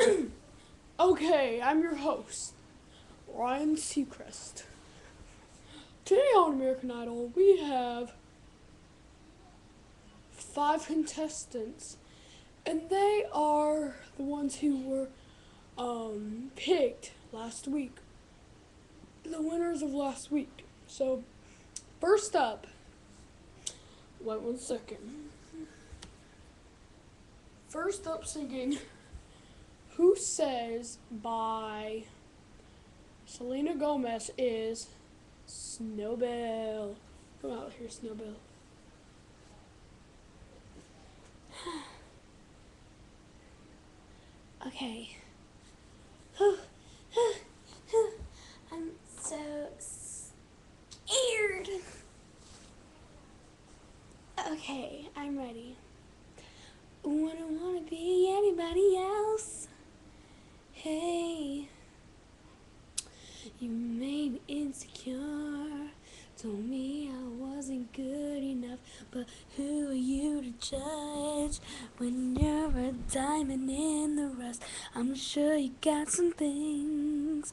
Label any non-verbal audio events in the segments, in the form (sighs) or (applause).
(clears throat) okay, I'm your host, Ryan Seacrest. Today on American Idol, we have five contestants, and they are the ones who were um, picked last week. The winners of last week. So, first up, wait one second. First up singing Who Says by Selena Gomez is Snowbell. Come out here, Snowbell. (sighs) Okay. (sighs) I'm so scared. Okay, I'm ready. Wouldn't wanna be anybody else. Hey, you made me insecure. Told me I wasn't good enough, but who are you to judge when you're a diamond in the rough? I'm sure you got some things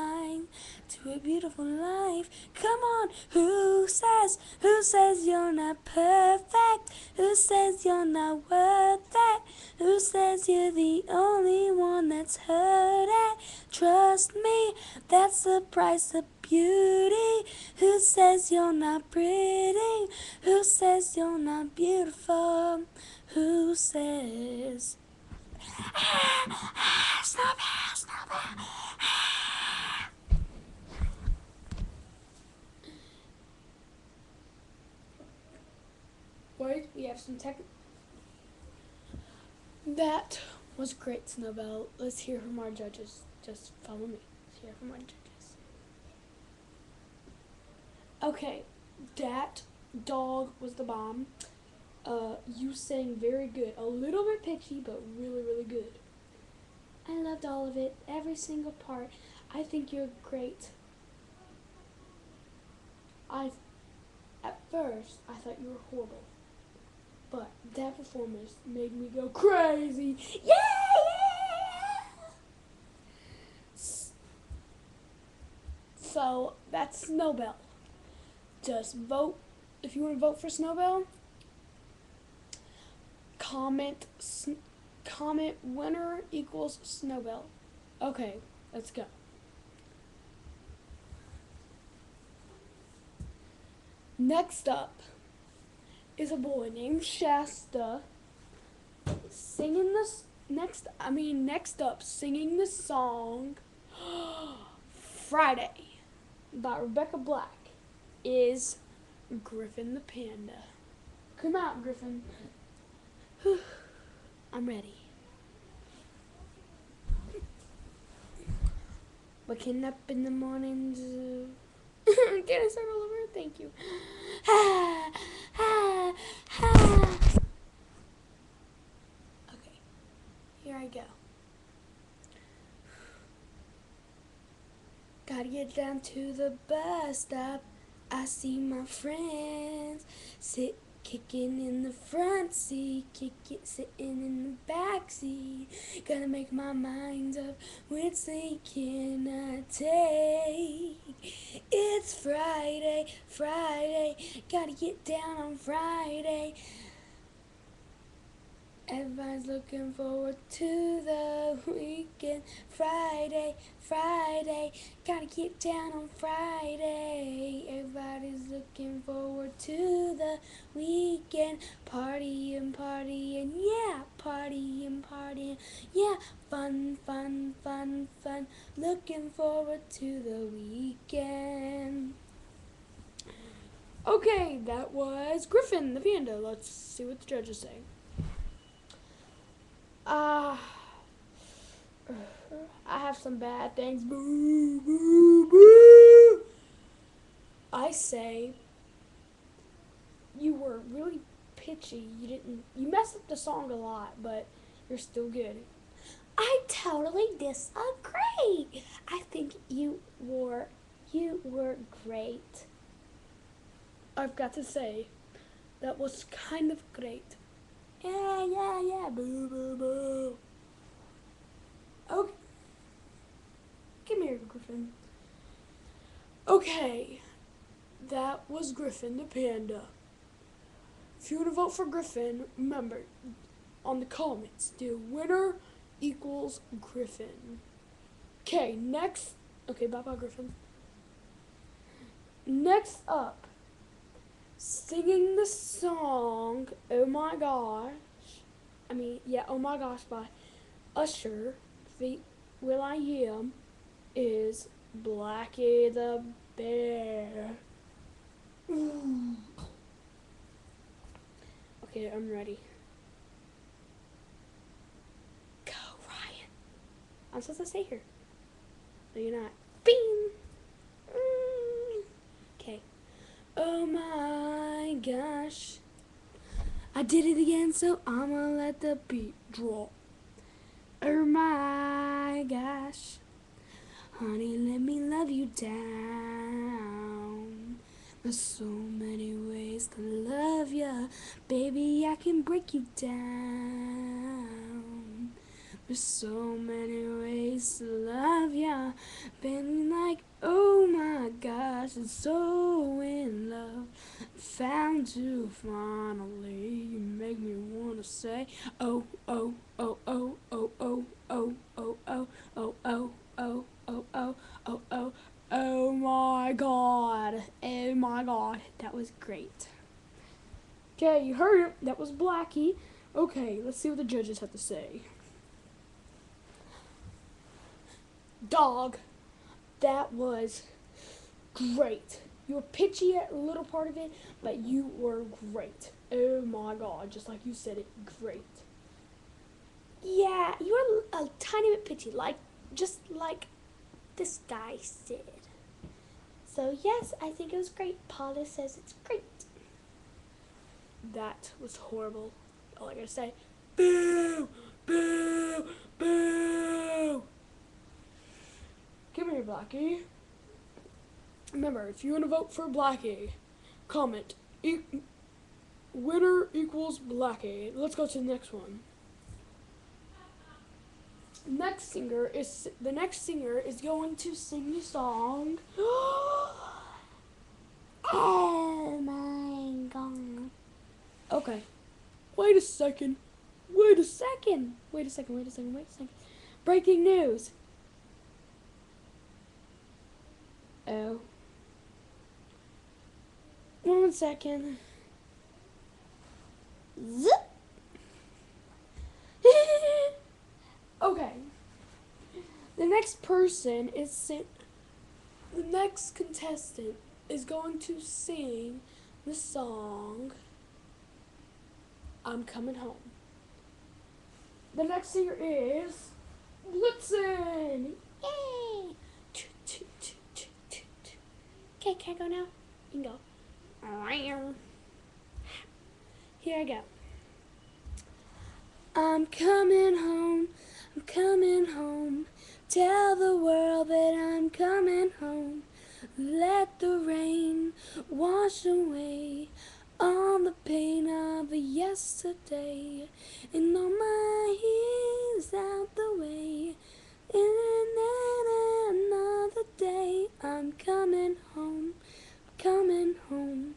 to a beautiful life. Come on, who says, who says you're not perfect? Who says you're not worth it? Who says you're the only one that's it? Trust me, that's the price of beauty. Who says you're not pretty? Who says you're not beautiful? Who says? Ah, ah, stop it, stop it. Ah. Wait, we have some tech. That was great, Snowbell. Let's hear from our judges. Just follow me. Let's hear from our judges. Okay, that dog was the bomb. Uh, you sang very good. A little bit pitchy, but really, really good. I loved all of it, every single part. I think you're great. I, at first, I thought you were horrible, but that performance made me go crazy. Yeah. So that's Snowbell. Just vote if you want to vote for Snowbell. Comment, comment winner equals Snowbell. Okay, let's go. Next up is a boy named Shasta singing this next I mean next up singing the song (gasps) Friday by Rebecca Black is Griffin the Panda. Come out, Griffin. (sighs) I'm ready. Waking up in the mornings. uh, Can I start all over? Thank you. (sighs) (sighs) Ah, ah, ah. Okay, here I go. Gotta get down to the bus stop. I see my friends sit kicking in the front seat, kick it sitting in the back seat. Gotta make my mind up which seat can I take. It's Friday, Friday, gotta get down on Friday. Everybody's looking forward to the weekend. Friday, Friday, gotta get down on Friday. Everybody's looking forward to the weekend. Partying, partying, yeah, partying, partying, yeah. Fun, fun, fun, fun. Looking forward to the weekend. Okay, that was Griffin the panda. Let's see what the judges say. Ah, (sighs) I have some bad things. Boo, boo, boo. I say you were really pitchy. You didn't. You messed up the song a lot, but you're still good. I totally disagree. I think you were you were great. I've got to say, that was kind of great. Yeah, yeah, yeah. Boo, boo, boo. Okay. Come here, Griffin. Okay. That was Griffin the panda. If you want to vote for Griffin, remember, on the comments, do winner equals Griffin. Okay, next. Okay, bye bye, Griffin. Next up, singing the song Oh My Gosh. I mean, yeah, Oh My Gosh by Usher, the will.i.am, is Blackie the Bear. Ooh. Okay, I'm ready. Go, Ryan. I'm supposed to stay here. No, you're not. Bing! Mm. Oh my gosh. I did it again, so I'ma let the beat drop. Oh my gosh. Honey, let me love you down. There's so many ways to love ya. Baby, I can break you down. There's so many ways to love ya. Baby, like, oh my gosh, I'm so in love. Found you finally. You make me wanna say, oh, oh, oh, oh, oh, oh, oh, oh, oh, oh, oh, oh, oh, oh, oh, oh. Oh my god. Oh my god. That was great. Okay, you heard it. That was Blackie. Okay, let's see what the judges have to say. Dog. That was great. You were pitchy at a little part of it, but you were great. Oh my god, just like you said it, great. Yeah, you were a tiny bit pitchy, like just like this guy said. So yes, I think it was great. Paula says it's great. That was horrible. All I gotta say, boo, boo, boo. Come here, Blackie. Remember, if you want to vote for Blackie, comment e- winner equals Blackie. Let's go to the next one. Next singer is the next singer is going to sing the song. (gasps) Oh my god. Okay. Wait a second. Wait a second. Wait a second. Wait a second. Wait a second. Breaking news. Oh. One second. Zip. (laughs) okay. The next person is sing- the next contestant is going to sing the song I'm Coming Home. The next singer is Blitzen. Yay. Okay, can I go now? You can go. Here I go. I'm coming home, I'm coming home. Tell the world that I'm coming home. Let the rain wash away all the pain of yesterday. And all my years out the way. I'm coming home, coming home.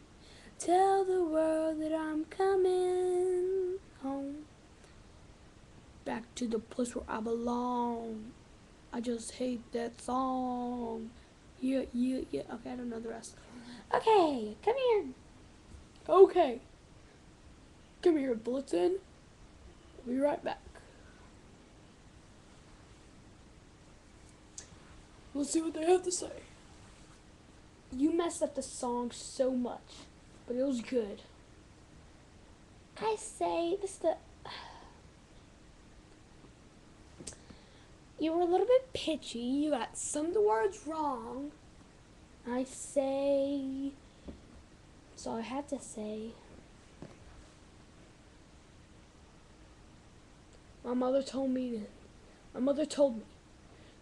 Tell the world that I'm coming home. Back to the place where I belong. I just hate that song. Yeah, yeah, yeah. Okay, I don't know the rest. Okay, come here. Okay. Come here, Blitzen. We'll be right back. Let's see what they have to say. You messed up the song so much, but it was good. I say this the. (sighs) You were a little bit pitchy. You got some of the words wrong. I say So I had to say. My mother told me to, my mother told me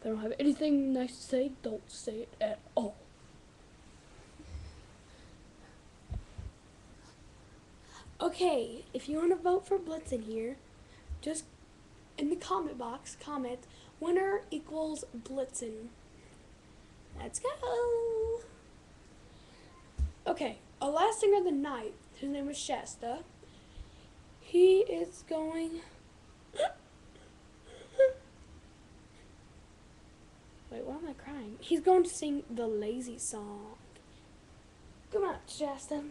if I don't have anything nice to say, don't say it at all. Okay, if you want to vote for Blitzen here, just in the comment box, comment winner equals Blitzen. Let's go. Okay, a last singer of the night, his name is Shasta. He is going. Wait, why am I crying? He's going to sing the lazy song. Come on, Shasta.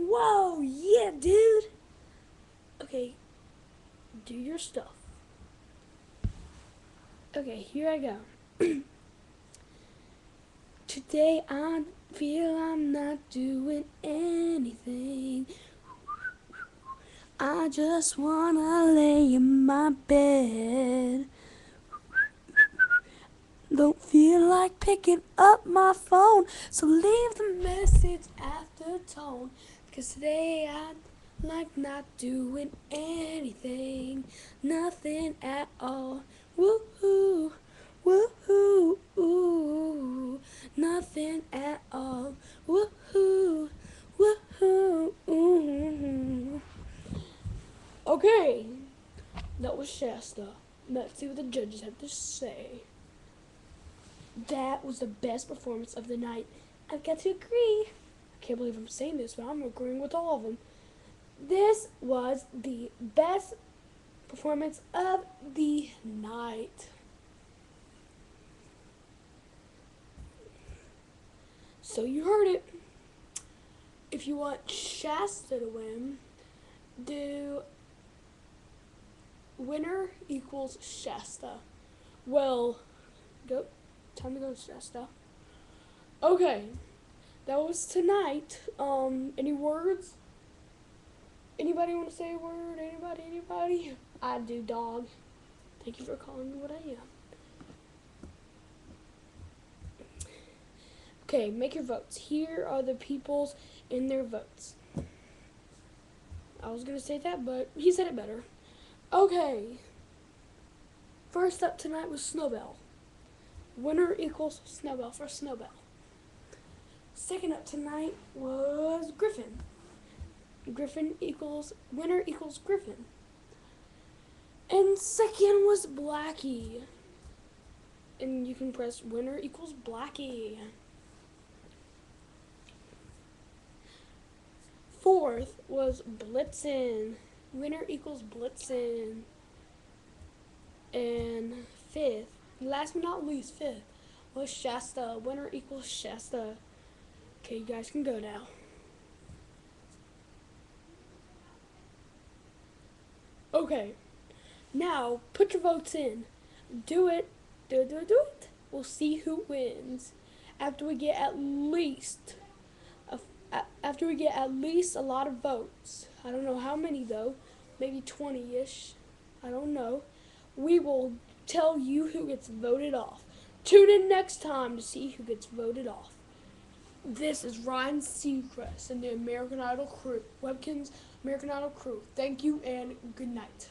Whoa, yeah, dude. Okay, do your stuff. Okay, here I go. (clears throat) Today I feel I'm not doing anything. I just wanna lay in my bed. Don't feel like picking up my phone, so leave the message after tone. Cause today I'm like not doing anything, nothing at all. Woohoo, woohoo, ooh, nothing at all. Woohoo, woohoo, ooh. Okay, that was Shasta. Let's see what the judges have to say. That was the best performance of the night. I've got to agree. I can't believe I'm saying this, but I'm agreeing with all of them. This was the best performance of the night. So you heard it. If you want Shasta to win, do winner equals Shasta. Well, go. Time to go, Shasta. Okay, that was tonight. Um, any words? Anybody want to say a word? Anybody? Anybody? I do, dog. Thank you for calling me what I am. Okay, make your votes. Here are the people's in their votes. I was gonna say that, but he said it better. Okay. First up tonight was Snowbell. Winner equals Snowbell for Snowbell. Second up tonight was Griffin. Griffin equals winner equals Griffin. And second was Blackie. And you can press winner equals Blackie. Fourth was Blitzen. Winner equals Blitzen. And fifth, last but not least, fifth was Shasta. Winner equals Shasta. Okay, you guys can go now. Okay, now put your votes in. Do it. Do it, do it, do it. We'll see who wins after we get at least a, after we get at least a lot of votes. I don't know how many though. Maybe 20-ish. I don't know. We will tell you who gets voted off. Tune in next time to see who gets voted off. This is Ryan Seacrest and the American Idol crew, Webkinz American Idol crew. Thank you and good night.